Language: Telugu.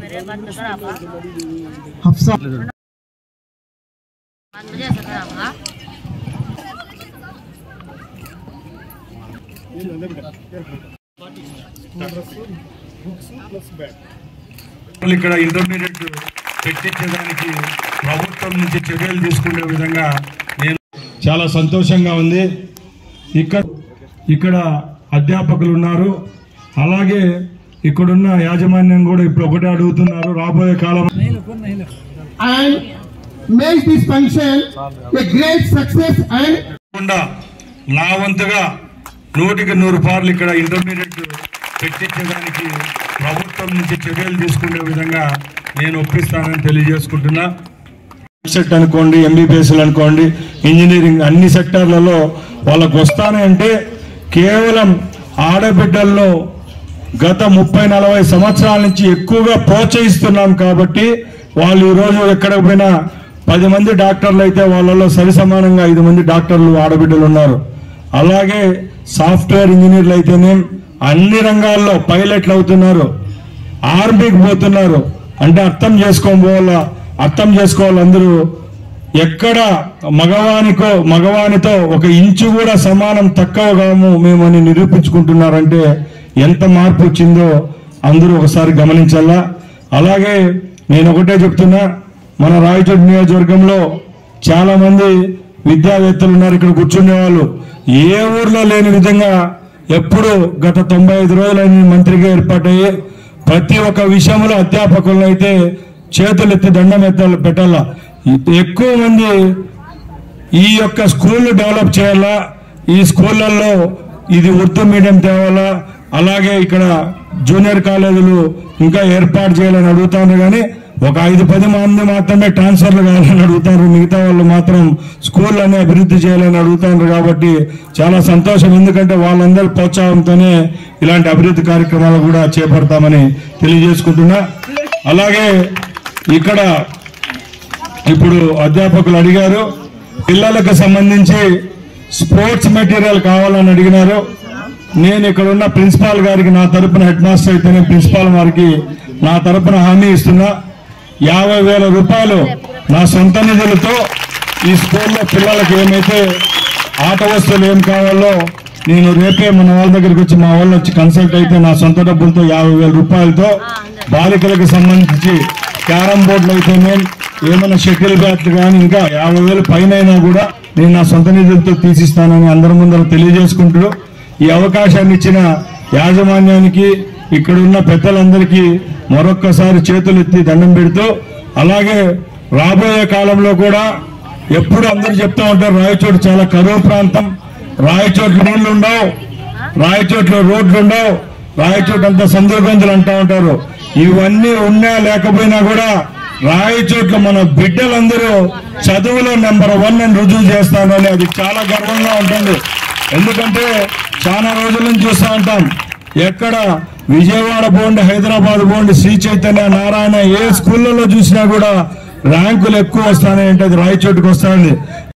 मेरे बात तो कर आपका हफ्सा बात मुझे ऐसा कर आपका వాళ్ళు ఇక్కడ ఇంటర్మీడియట్ పెట్టించడానికి ప్రభుత్వం నుంచి చర్యలు తీసుకునే విధంగా నేను చాలా సంతోషంగా ఉంది. ఇక్కడ ఇక్కడ అధ్యాపకులు ఉన్నారు. అలాగే ఇక్కడున్న యాజమాన్యం కూడా ఇప్పుడు ఒకటే అడుగుతున్నారు. రాబోయే కాలం great success and కాకుండా నా వంతుగా నూటికి నూరు పార్లు ఇక్కడ ఇంటర్మీడియట్ పెట్టించడానికి ప్రభుత్వం నుంచి చర్యలు తీసుకునే విధంగా నేను ఒప్పిస్తానని తెలియజేసుకుంటున్నా. సెట్ అనుకోండి ఎంబీబీఎస్లు అనుకోండి ఇంజనీరింగ్ అన్ని సెక్టార్లలో వాళ్ళకు వస్తానంటే కేవలం ఆడబిడ్డల్లో గత ముప్పై నలభై సంవత్సరాల నుంచి ఎక్కువగా ప్రోత్సహిస్తున్నాం కాబట్టి వాళ్ళు ఈరోజు ఎక్కడికి పోయినా పది మంది డాక్టర్లు అయితే వాళ్ళలో సరి సమానంగా ఐదు మంది డాక్టర్లు ఆడబిడ్డలు ఉన్నారు. అలాగే సాఫ్ట్వేర్ ఇంజనీర్లు అయితేనే అన్ని రంగాల్లో పైలట్లు అవుతున్నారు. ఆర్మీకి పోతున్నారు. అంటే అర్థం చేసుకోవాలా అర్థం చేసుకోవాలి అందరూ. ఎక్కడ మగవానికో మగవానితో ఒక ఇంచు కూడా సమానం తక్కువ కాము మేమని నిరూపించుకుంటున్నారంటే ఎంత మార్పు వచ్చిందో అందరూ ఒకసారి గమనించాలా. అలాగే నేను ఒకటే చెప్తున్నా మన రాయచోటి నియోజకవర్గంలో చాలా మంది విద్యావేత్తలు ఉన్నారు ఇక్కడ కూర్చునే వాళ్ళు. ఏ ఊర్లో లేని విధంగా ఎప్పుడు గత తొంభై ఐదు రోజులైన మంత్రిగా ఏర్పాటయ్యి ప్రతి ఒక్క విషయంలో అధ్యాపకులను అయితే చేతులెత్తి దండం ఎత్తాలి పెట్టాలా? ఎక్కువ మంది ఈ యొక్క స్కూల్ డెవలప్ చేయాలా? ఈ స్కూళ్ళల్లో ఇది ఉర్దూ మీడియం తేవాలా? అలాగే ఇక్కడ జూనియర్ కాలేజీలు ఇంకా ఏర్పాటు చేయాలని అడుగుతాను కానీ ఒక ఐదు పది మంది మాత్రమే ట్రాన్స్ఫర్లు కావాలని అడుగుతారు. మిగతా వాళ్ళు మాత్రం స్కూల్ అనే అభివృద్ధి చేయాలని అడుగుతారు కాబట్టి చాలా సంతోషం. ఎందుకంటే వాళ్ళందరి ప్రోత్సాహంతోనే ఇలాంటి అభివృద్ధి కార్యక్రమాలు కూడా చేపడతామని తెలియజేసుకుంటున్నా. అలాగే ఇక్కడ ఇప్పుడు అధ్యాపకులు అడిగారు పిల్లలకు సంబంధించి స్పోర్ట్స్ మెటీరియల్ కావాలని అడిగినారు. నేను ఇక్కడ ఉన్న ప్రిన్సిపాల్ గారికి నా తరపున హెడ్ మాస్టర్ అయితేనే ప్రిన్సిపాల్ వారికి నా తరపున హామీ ఇస్తున్నా. యాభై వేల రూపాయలు నా సొంత నిధులతో ఈ స్కూల్లో పిల్లలకు ఏమైతే ఆట వస్తువులు ఏం కావాలో నేను రేపే మన వాళ్ళ దగ్గరికి వచ్చి మా వాళ్ళు వచ్చి కన్సల్ట్ అయితే నా సొంత డబ్బులతో యాభై వేల రూపాయలతో బాలికలకు సంబంధించి క్యారం బోర్డులు అయితేనే ఏమైనా షటిల్ బ్యాట్లు కానీ ఇంకా యాభై వేలు పైన కూడా నేను నా సొంత నిధులతో తీసిస్తానని అందరి ముందర తెలియజేసుకుంటూ ఈ అవకాశాన్ని ఇచ్చిన యాజమాన్యానికి ఇక్కడ ఉన్న పెద్దలందరికీ మరొక్కసారి చేతులు ఎత్తి దండం పెడుతూ అలాగే రాబోయే కాలంలో కూడా ఎప్పుడు అందరూ చెప్తా ఉంటారు రాయచోటు చాలా కరువు ప్రాంతం. రాయచోట్ల నీళ్ళు ఉండవు రాయచోట్ల రోడ్లు ఉండవు రాయచోటు అంతా సందుగొంతులు అంటా ఉంటారు. ఇవన్నీ ఉన్నా లేకపోయినా కూడా రాయచోట్ల మన బిడ్డలందరూ చదువులో నెంబర్ వన్ అని రుజువు చేస్తాను అది చాలా గర్వంగా ఉంటుంది. ఎందుకంటే చాలా రోజుల నుంచి చూస్తూ ఉంటాం ఎక్కడ విజయవాడ బోండ్ హైదరాబాద్ బోండ్ శ్రీ చైతన్య నారాయణ ఏ స్కూళ్ళలో చూసినా కూడా ర్యాంకులు ఎక్కువ వస్తాయి అంటే అది రాయచోటుకు వస్తానండి